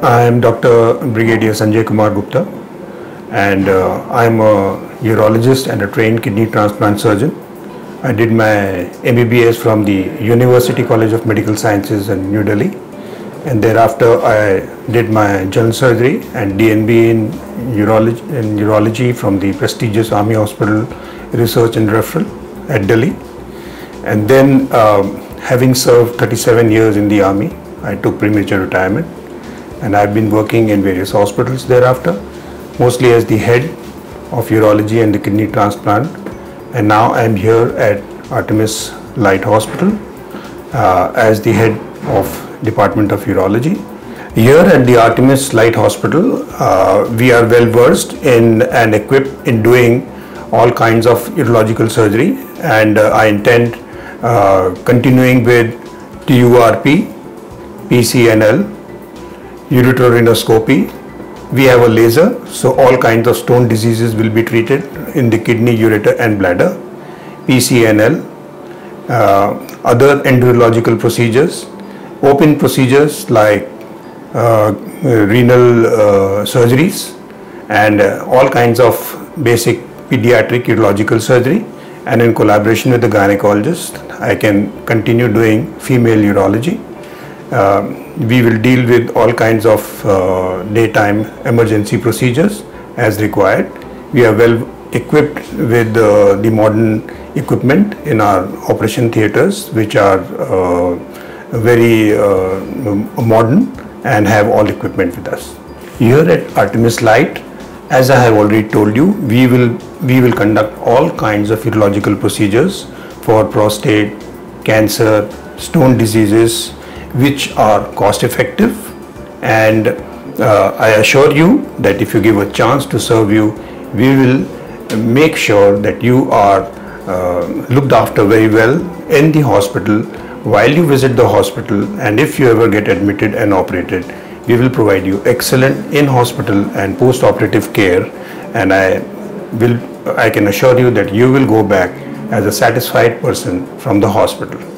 I am Dr. Brigadier Sanjay Kumar Gupta and uh, I am a urologist and a trained kidney transplant surgeon. I did my MBBS from the University College of Medical Sciences in New Delhi and thereafter I did my general surgery and DNB in urology, in urology from the prestigious Army Hospital Research and Referral at Delhi. And then um, having served 37 years in the army, I took premature retirement and I've been working in various hospitals thereafter, mostly as the head of urology and the kidney transplant. And now I'm here at Artemis Lite Hospital uh, as the head of Department of Urology. Here at the Artemis Lite Hospital, uh, we are well versed in and equipped in doing all kinds of urological surgery and uh, I intend uh, continuing with TURP, PCNL, ureteroscopy. We have a laser, so all kinds of stone diseases will be treated in the kidney, ureter and bladder. PCNL, uh, other endourological procedures, open procedures like uh, renal uh, surgeries and uh, all kinds of basic pediatric urological surgery and in collaboration with the gynecologist I can continue doing female urology we will deal with all kinds of uh, daytime emergency procedures as required. We are well equipped with uh, the modern equipment in our operation theaters which are uh, very uh, modern and have all equipment with us. Here at Artemis Lite, as I have already told you, we will, we will conduct all kinds of urological procedures for prostate, cancer, stone diseases, which are cost effective. And uh, I assure you that if you give a chance to serve you, we will make sure that you are uh, looked after very well in the hospital while you visit the hospital. And if you ever get admitted and operated, we will provide you excellent in-hospital and post-operative care. And I will I can assure you that you will go back as a satisfied person from the hospital.